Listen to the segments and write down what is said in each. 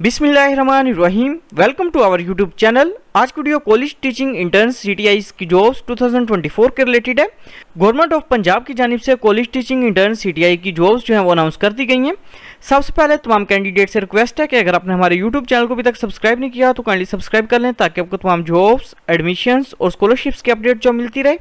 बिस्मिल्लाहिर्रहमानिर्रहीम। Welcome to our YouTube channel. आज की video college teaching interns CTIs की जॉब्स 2024 के रिलेटेड है। गवर्नमेंट ऑफ़ पंजाब की जानिब से college teaching intern C CTI की जॉब्स जो है वो अनाउंस कर दी गई हैं। सबसे पहले तमाम कैंडिडेट से रिक्वेस्ट है कि अगर आपने हमारे यूट्यूब चैनल को अभी तक सब्सक्राइब नहीं किया तो काइंडली सब्सक्राइब कर लें ताकि आपको तमाम जॉब्स एडमिशन और स्कॉलरशिप्स की अपडेट जो मिलती रहे।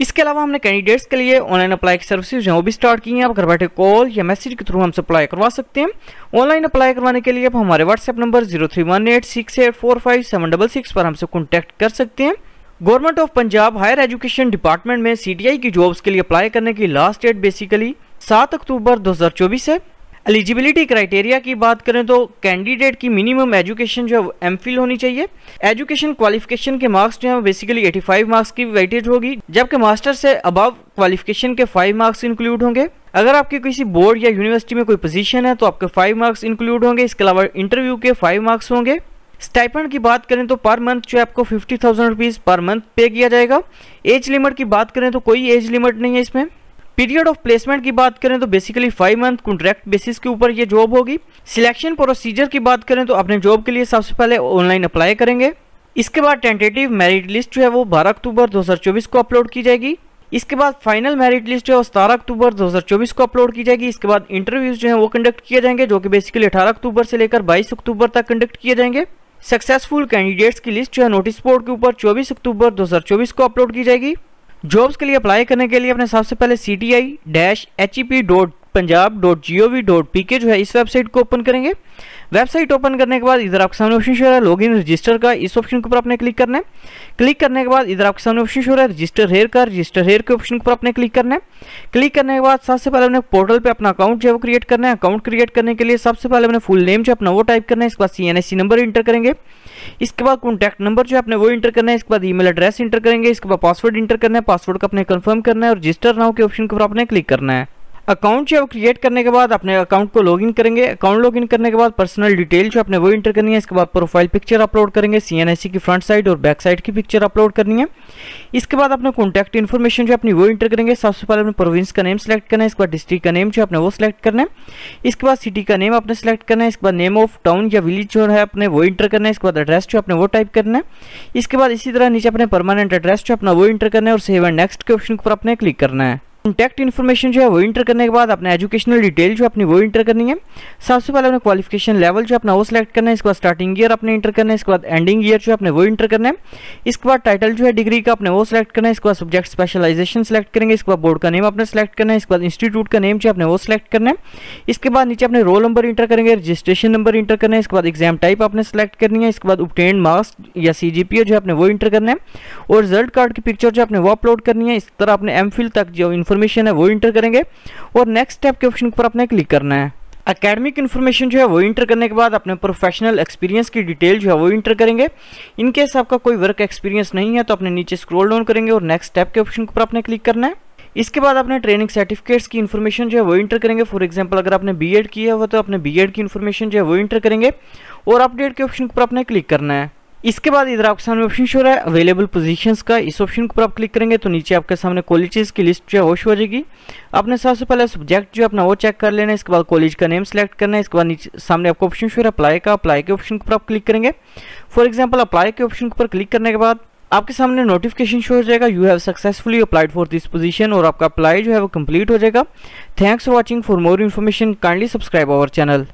इसके अलावा हमने कैंडिडेट्स के लिए ऑनलाइन अप्लाई की सर्विसेज़ हैं वो भी स्टार्ट की हैं। आप घर बैठे कॉल या मैसेज के थ्रू हमसे अप्लाई करवा सकते हैं। ऑनलाइन अप्लाई करवाने के लिए आप हमारे WhatsApp number zero three one eight six eight four five seven double six पर हमसे कॉन्टैक्ट कर सकते हैं। Government of Punjab higher education department में सीटीआई की जॉब्स के लिए अप्लाई करने की लास्ट डेट बेसिकली सात अक्टूबर दो हज़ार चौबीस है। एलिजिबिलिटी क्राइटेरिया की बात करें तो कैंडिडेट की मिनिमम एजुकेशन जो है एम फिल होनी चाहिए। एजुकेशन क्वालिफिकेशन के मार्क्स जो है बेसिकली 85 मार्क्स की वेटेज होगी, जबकि मास्टर से अबव क्वालिफिकेशन के 5 मार्क्स इंक्लूड होंगे। अगर आपके किसी बोर्ड या यूनिवर्सिटी में कोई पोजीशन है तो आपके 5 मार्क्स इंक्लूड होंगे। इसके अलावा इंटरव्यू के 5 मार्क्स होंगे। स्टाइपेंड की बात करें तो पर मंथ जो है आपको fifty thousand rupees per month pay किया जाएगा। एज लिमिट की बात करें तो कोई एज लिमिट नहीं है इसमें। पीरियड ऑफ़ प्लेसमेंट की बात करें तो basically five month contract basis के ऊपर ये जॉब होगी। सिलेक्शन प्रोसीजर की बात करें तो अपने जॉब के लिए सबसे पहले ऑनलाइन अप्लाई करेंगे। इसके बाद टेंटेटिव मेरिट लिस्ट जो है वो 12 अक्टूबर 2024 को अपलोड की जाएगी। इसके बाद फाइनल मेरिट लिस्ट जो है वो सतारह अक्टूबर 2024 को अपलोड की जाएगी। इसके बाद इंटरव्यूज़ जो है वो कंडक्ट किए जाएँगे, जो कि बेसिकली 18 अक्टूबर से लेकर 22 अक्टूबर तक कंडक्ट किए जाएँगे। सक्सेसफुल कैंडिडेट्स की लिस्ट जो है नोटिस बोर्ड के ऊपर 24 अक्टूबर 2024 को अपलोड की जाएगी। जॉब्स के लिए अप्लाई करने के लिए अपने सबसे पहले C T I dash H E P dot Punjab dot G O V dot P K जो है इस वेबसाइट को ओपन करेंगे। वेबसाइट ओपन करने के बाद इधर आपके सामने ऑप्शन शो है लॉगिन रजिस्टर का। इस ऑप्शन के ऊपर आपने क्लिक करना है। क्लिक करने के बाद इधर आपके सामने ऑप्शन शो है रजिस्टर हेयर का। रजिस्टर हेयर के ऑप्शन के ऊपर आपने क्लिक करना है। क्लिक करने के बाद सबसे पहले अपने पोर्टल पे अपना अकाउंट जो है वो क्रिएट करना है। अकाउंट क्रिएट करने के लिए सबसे पहले अपने फुल नेम जो अपना वो टाइप करना है। इसके बाद C N S C number enter करेंगे। इसके बाद कॉन्टैक्ट नंबर जो है अपने वो इंटर करना है। इसके बाद ईमेल एड्रेस इंटर करेंगे। इसके बाद पासवर्ड इंटर करना है। पासवर्ड का अपने कंफर्म करना है और रजिस्टर नाउ के ऑप्शन के ऊपर आपने क्लिक करना है। अकाउंट जो क्रिएट करने के बाद अपने अकाउंट को लॉगिन करेंगे। अकाउंट लॉगिन करने के बाद पर्सनल डिटेल जो अपने वो इंटर करनी है। इसके बाद प्रोफ़ाइल पिक्चर अपलोड करेंगे। सी की फ्रंट साइड और बैक साइड की पिक्चर अपलोड करनी है। इसके बाद अपने कॉन्टैक्ट इन्फॉर्मेशन जो अपनी वो इंटर करेंगे। सबसे पहले अपने प्रोविंस का नेम सेलेक्ट करना है। इसके बाद डिस्ट्रिक्ट का नेम जो अपने वो सिलेक्ट करना है। इसके बाद सिटी का नेम अपने सेलेक्ट करना है। इसके बाद नेम ऑफ़ टाउन या विलेज जो है अपने वो इंटर करना है। इसके बाद एड्रेस जो अपने वो टाइप करना है। इसके बाद इसी तरह नीचे अपने परमानेंट एड्रेस जो अपना वो इंटर करना है और सेव एंड नेक्स्ट के ऑप्शन पर अपने क्लिक करना है। कॉन्टैक्ट इन्फॉर्मेशन जो है वो इंटर करने के बाद अपने एजुकेशनल डिटेल जो अपनी वो इंटर करनी है। सबसे पहले अपने क्वालिफिकेशन लेवल जो अपना वो सिलेक्ट करना है, इसके बाद स्टार्टिंग ईयर अपने इंटर करना है, इसके बाद एंडिंग ईयर जो अपने वो इंटर करना है। इसके बाद टाइटल जो है डिग्री का अपने वो सिलेक्ट करना है, इसके बाद सब्जेक्ट स्पेशलाइजेशन सेलेक्ट करेंगे, इसके बाद बोर्ड का नेम अपने सेलेक्ट करना है, इसके बाद इंस्टीट्यूट का नेम जो अपने वो सिलेक्ट करना है। इसके बाद नीचे अपने रोल नंबर इंटर करेंगे रजिस्ट्रेशन नंबर इंटर करना है, इसके बाद एग्ज़ाम टाइप अपने सेलेक्ट करनी है, इसके बाद उपटेन मार्क्स या सी जी पी जो अपने वो इंटर करना है। और रिज़ल्ट कार्ड की पिक्चर जो अपने वो अपलोड करनी है, इस तरह अपने एम तक जो इन्फॉर्मेशन है, वो इंटर करेंगे। और नेक्स्ट स्टेप के ऑप्शन पर अपने क्लिक करना है। अकेडमिक इन्फॉर्मेशन जो है, वो इंटर करने के बाद अपने प्रोफेशनल एक्सपीरियंस की डिटेल जो है, वो इंटर करेंगे। इनकेस आपका कोई वर्क एक्सपीरियंस नहीं है तो अपने नीचे स्क्रॉल डाउन करेंगे और नेक्स्ट स्टेप के ऑप्शन पर अपने क्लिक करना है। इसके बाद अपने ट्रेनिंग सर्टिफिकेट्स की इन्फॉर्मेशन जो है, वो इंटर करेंगे। फॉर एग्जांपल अगर आपने बीएड किया हुआ तो अपने बीएड की इन्फॉर्मेशन जो है, वो इंटर करेंगे। और अपडेट के ऑप्शन पर आपने क्लिक करना है। इसके बाद इधर आपके सामने ऑप्शन शो रहा है अवेलेबल पोजीशंस का। इस ऑप्शन के ऊपर आप क्लिक करेंगे तो नीचे आपके सामने कॉलेजेस की लिस्ट जो है, वो शो हो जाएगी। आपने सबसे पहले सब्जेक्ट जो है, अपना वो चेक कर लेना है, इसके बाद कॉलेज का नेम सेलेक्ट करना है, इसके बाद नीचे सामने आपको ऑप्शन शो है अप्लाई का। अप्लाई के ऑप्शन पर आप क्लिक करेंगे। फॉर एग्ज़ाम्पल अप्लाई के ऑप्शन के ऊपर क्लिक करने के बाद आपके सामने नोटिफिकेशन शो हो जाएगा you have successfully applied for this position और आपका अप्लाई जो है, वो कंप्लीट हो जाएगा। Thanks for watching for more information kindly subscribe our channel